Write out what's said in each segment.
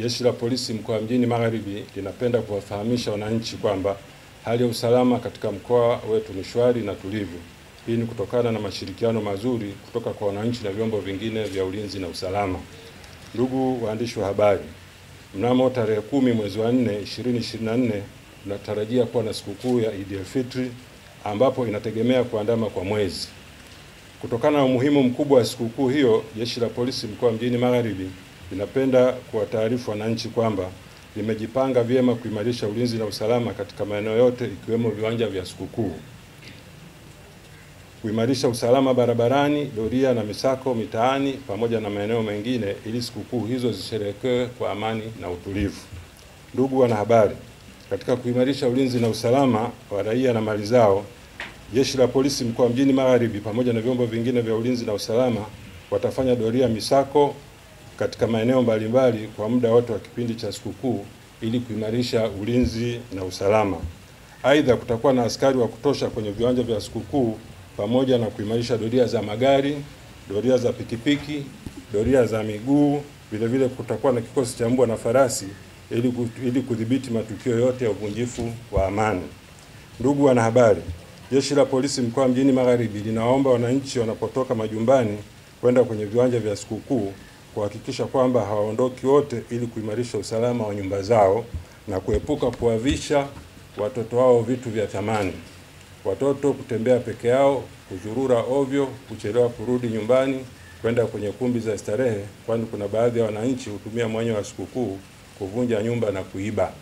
Jeshi la Polisi mkoa wa Mjini Magharibi linapenda kuwafahamisha wananchi kwamba hali ya usalama katika mkoa wetu ni shwari na tulivu. Hii ni kutokana na mashirikiano mazuri kutoka kwa wananchi na vyombo vingine vya ulinzi na usalama. Ndugu waandishi wa habari, mnamo tarehe kumi mwezi wa 4 2024 tunatarajia kuwa na sikukuu ya Eid al-Fitr ambapo inategemea kuandama kwa mwezi. Kutokana na umuhimu mkubwa wa sikukuu hiyo, Jeshi la Polisi mkoa wa Mjini Magharibi linapenda kuwataarifu wananchi kwamba limejipanga vyema kuimarisha ulinzi na usalama katika maeneo yote ikiwemo viwanja vya sikukuu, kuimarisha usalama barabarani, doria na misako mitaani pamoja na maeneo mengine ili sikukuu hizo zisherekewe kwa amani na utulivu. Ndugu wanahabari, katika kuimarisha ulinzi na usalama wa raia na mali zao, Jeshi la Polisi mkoa wa Mjini Magharibi pamoja na vyombo vingine vya ulinzi na usalama watafanya doria misako katika maeneo mbalimbali kwa muda wote wa kipindi cha sikukuu ili kuimarisha ulinzi na usalama. Aidha, kutakuwa na askari wa kutosha kwenye viwanja vya sikukuu pamoja na kuimarisha doria za magari, doria za pikipiki, doria za miguu. Vile vile kutakuwa na kikosi cha mbwa na farasi ili ili kudhibiti matukio yote ya uvunjifu wa amani. Ndugu wanahabari, Jeshi la Polisi mkoa Mjini Magharibi linaomba wananchi wanapotoka majumbani kwenda kwenye viwanja vya sikukuu kuhakikisha kwamba hawaondoki wote ili kuimarisha usalama wa nyumba zao na kuepuka kuwavisha watoto wao vitu vya thamani. Watoto kutembea peke yao, kuzurura ovyo, kuchelewa kurudi nyumbani, kwenda kwenye kumbi za starehe, kwani kuna baadhi ya wananchi hutumia mwanya wa sikukuu kuvunja nyumba na kuiba,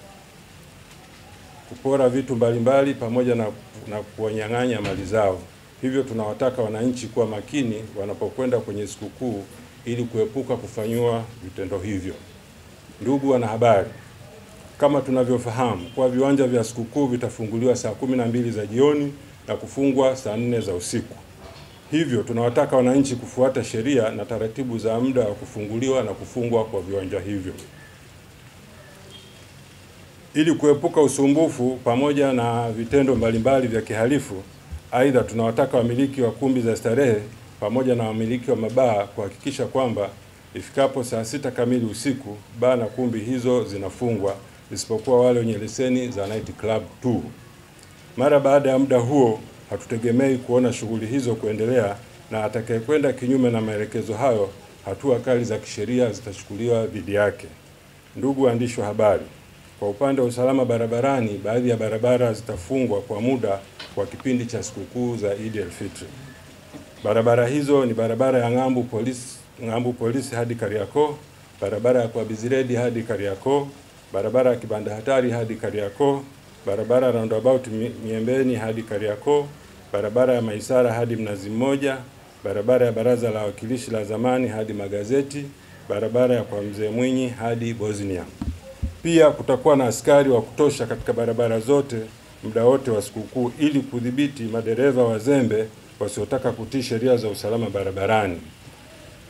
kupora vitu mbalimbali pamoja na, na kuwanyang'anya mali zao. Hivyo tunawataka wananchi kuwa makini wanapokwenda kwenye sikukuu ili kuepuka kufanyiwa vitendo hivyo. Ndugu wanahabari, kama tunavyofahamu kuwa viwanja vya sikukuu vitafunguliwa saa kumi na mbili za jioni na kufungwa saa nne za usiku. Hivyo tunawataka wananchi kufuata sheria na taratibu za muda wa kufunguliwa na kufungwa kwa viwanja hivyo ili kuepuka usumbufu pamoja na vitendo mbalimbali vya kihalifu. Aidha, tunawataka wamiliki wa kumbi za starehe pamoja na wamiliki wa mabaa kuhakikisha kwamba ifikapo saa sita kamili usiku baa na kumbi hizo zinafungwa isipokuwa wale wenye leseni za night club tu. Mara baada ya muda huo, hatutegemei kuona shughuli hizo kuendelea, na atakayekwenda kinyume na maelekezo hayo, hatua kali za kisheria zitachukuliwa dhidi yake. Ndugu waandishi wa habari, kwa upande wa usalama barabarani, baadhi ya barabara zitafungwa kwa muda kwa kipindi cha sikukuu za Eid al-Fitr. Barabara hizo ni barabara ya Ng'ambu Polisi, Ng'ambu Polisi hadi Kariakoo, barabara ya Kwabiziredi hadi Kariakoo, barabara ya Kibanda Hatari hadi Kariakoo, barabara ya roundabout Miembeni hadi Kariakoo, barabara ya Maisara hadi Mnazi Mmoja, barabara ya Baraza la Wawakilishi la zamani hadi Magazeti, barabara ya kwa Mzee Mwinyi hadi Bosnia. Pia kutakuwa na askari wa kutosha katika barabara zote muda wote wa sikukuu ili kudhibiti madereva wazembe wasiotaka kutii sheria za usalama barabarani.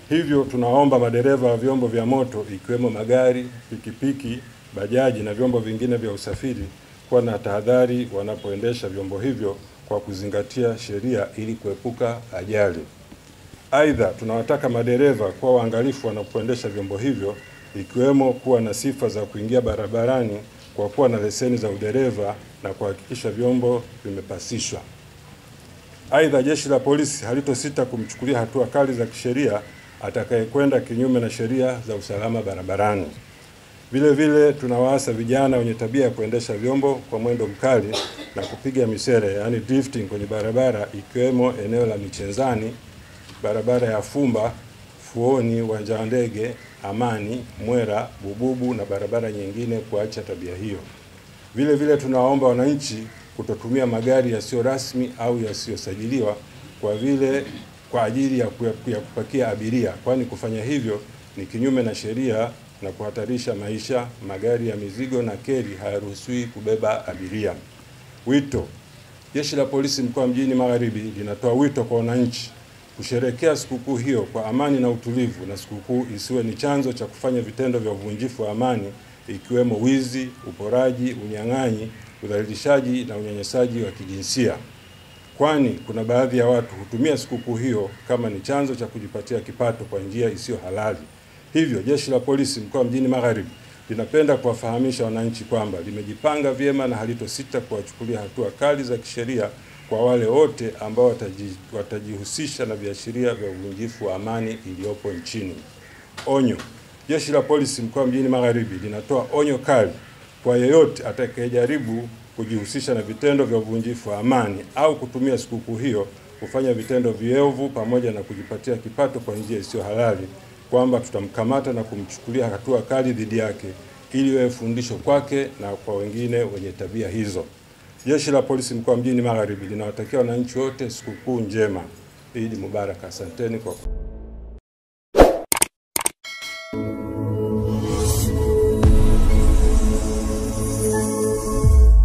Hivyo tunaomba madereva wa vyombo vya moto ikiwemo magari, pikipiki, bajaji na vyombo vingine vya usafiri kuwa na tahadhari wanapoendesha vyombo hivyo kwa kuzingatia sheria ili kuepuka ajali. Aidha, tunawataka madereva kuwa waangalifu wanapoendesha vyombo hivyo ikiwemo kuwa na sifa za kuingia barabarani kwa kuwa na leseni za udereva na kuhakikisha vyombo vimepasishwa. Aidha, jeshi la polisi halitosita kumchukulia hatua kali za kisheria atakayekwenda kinyume na sheria za usalama barabarani. Vile vile tunawaasa vijana wenye tabia ya kuendesha vyombo kwa mwendo mkali na kupiga misere, yaani drifting kwenye barabara ikiwemo eneo la Michenzani, barabara ya Fumba, Fuoni, uwanja wa ndege, Amani, Mwera, Bububu na barabara nyingine kuacha tabia hiyo. Vile vile tunawaomba wananchi kutotumia magari yasiyo rasmi au yasiyosajiliwa kwa vile kwa ajili ya kupakia abiria, kwani kufanya hivyo ni kinyume na sheria na kuhatarisha maisha. Magari ya mizigo na keri hayaruhusiwi kubeba abiria. Wito: Jeshi la Polisi mkoa Mjini Magharibi linatoa wito kwa wananchi kusherekea sikukuu hiyo kwa amani na utulivu, na sikukuu isiwe ni chanzo cha kufanya vitendo vya uvunjifu wa amani ikiwemo wizi, uporaji, unyang'anyi, udhalilishaji na unyanyasaji wa kijinsia, kwani kuna baadhi ya watu hutumia sikukuu hiyo kama ni chanzo cha kujipatia kipato kwa njia isiyo halali. Hivyo Jeshi la Polisi mkoa Mjini Magharibi linapenda kuwafahamisha wananchi kwamba limejipanga vyema na halitosita kuwachukulia hatua kali za kisheria kwa wale wote ambao wataji, watajihusisha na viashiria vya uvunjifu wa amani iliyopo nchini. Onyo: Jeshi la Polisi mkoa mjini Magharibi linatoa onyo kali kwa yeyote atakayejaribu kujihusisha na vitendo vya uvunjifu wa amani au kutumia sikukuu hiyo kufanya vitendo viovu pamoja na kujipatia kipato kwa njia isiyo halali, kwamba tutamkamata na kumchukulia hatua kali dhidi yake ili iwe fundisho kwake na kwa wengine wenye tabia hizo. Jeshi la Polisi mkoa mjini Magharibi linawatakia wananchi wote sikukuu njema. Idi Mubaraka. Asanteni kwa